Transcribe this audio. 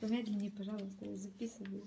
Помедленнее, пожалуйста, я записываю.